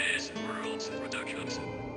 Miss Worlds Productions.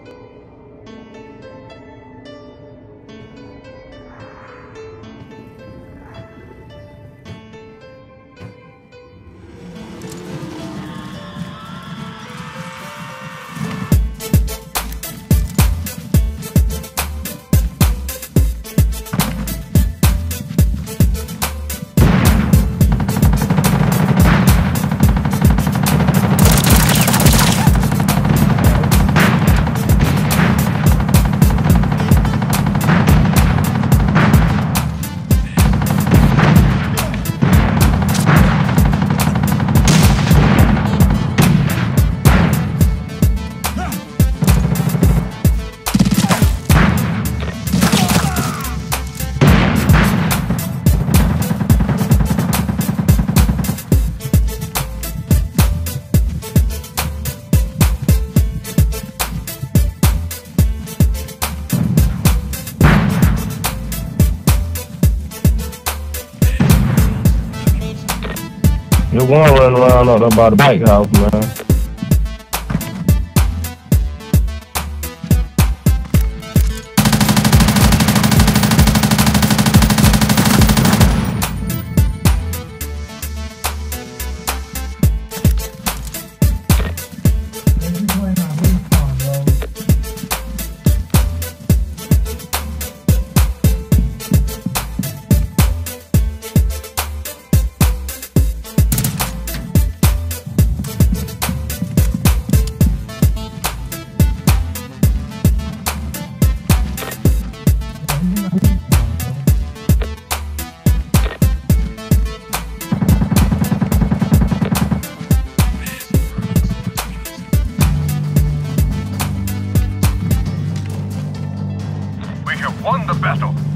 You one run around up by the bike house, man. won the battle.